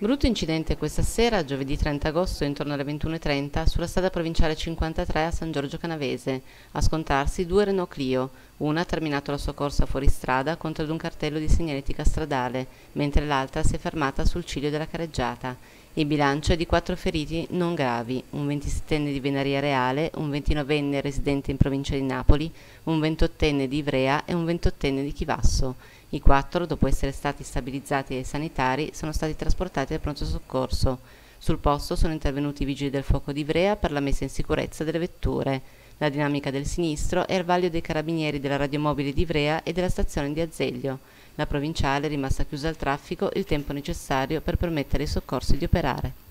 Brutto incidente questa sera, giovedì 30 agosto, intorno alle 21.30, sulla strada provinciale 53 a San Giorgio Canavese. A scontarsi due Renault Clio. Una ha terminato la sua corsa fuori strada contro ad un cartello di segnaletica stradale, mentre l'altra si è fermata sul ciglio della careggiata. Il bilancio è di quattro feriti non gravi, un 27enne di Venaria Reale, un 29enne residente in provincia di Napoli, un 28enne di Ivrea e un 28enne di Chivasso. I quattro, dopo essere stati stabilizzati dai sanitari, sono stati trasportati al pronto soccorso. Sul posto sono intervenuti i vigili del fuoco di Ivrea per la messa in sicurezza delle vetture. La dinamica del sinistro è al vaglio dei carabinieri della radiomobile di Ivrea e della stazione di Azeglio. La provinciale rimasta chiusa al traffico il tempo necessario per permettere ai soccorsi di operare.